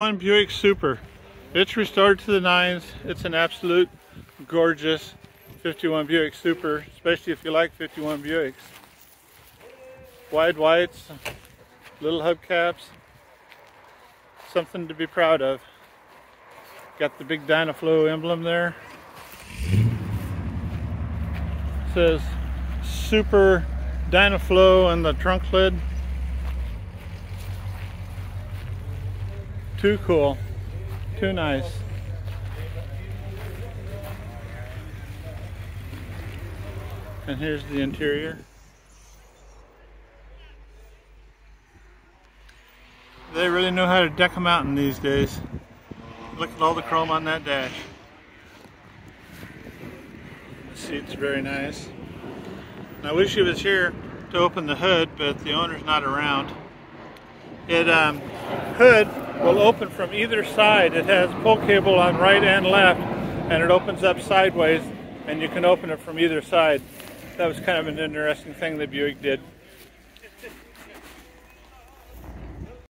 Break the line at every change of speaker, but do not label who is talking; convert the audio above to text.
One Buick Super. It's restored to the nines. It's an absolute gorgeous 51 Buick Super, especially if you like 51 Buicks. Wide whites, little hubcaps, something to be proud of. Got the big Dynaflow emblem there. It says Super Dynaflow on the trunk lid. Too cool. Too nice. And here's the interior. They really know how to deck a mountain these days. Look at all the chrome on that dash. The seat's very nice. I wish he was here to open the hood, but the owner's not around. It um, hood will open from either side. It has pull cable on right and left, and it opens up sideways, and you can open it from either side. That was kind of an interesting thing that Buick did.